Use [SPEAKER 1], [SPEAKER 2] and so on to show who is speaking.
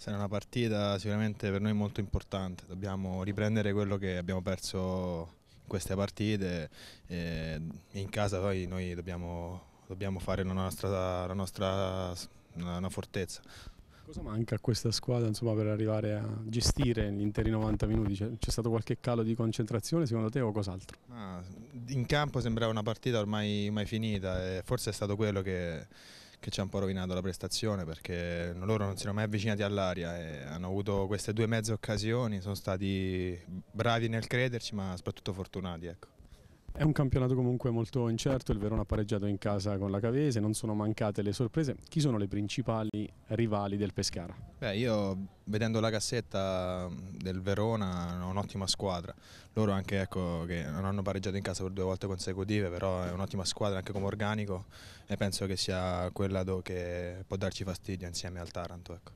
[SPEAKER 1] Sarà una partita sicuramente per noi molto importante, dobbiamo riprendere quello che abbiamo perso in queste partite e in casa poi noi dobbiamo, dobbiamo fare la nostra, la nostra una fortezza.
[SPEAKER 2] Cosa manca a questa squadra insomma, per arrivare a gestire gli interi 90 minuti? C'è stato qualche calo di concentrazione secondo te o cos'altro?
[SPEAKER 1] Ah, in campo sembrava una partita ormai, ormai finita e forse è stato quello che che ci ha un po' rovinato la prestazione perché loro non si erano mai avvicinati all'aria e hanno avuto queste due mezze occasioni, sono stati bravi nel crederci ma soprattutto fortunati. Ecco.
[SPEAKER 2] È un campionato comunque molto incerto, il Verona ha pareggiato in casa con la Cavese, non sono mancate le sorprese. Chi sono le principali rivali del Pescara?
[SPEAKER 1] Beh, io vedendo la cassetta del Verona hanno un'ottima squadra. Loro anche ecco, che non hanno pareggiato in casa per due volte consecutive, però è un'ottima squadra anche come organico e penso che sia quella che può darci fastidio insieme al Taranto. Ecco.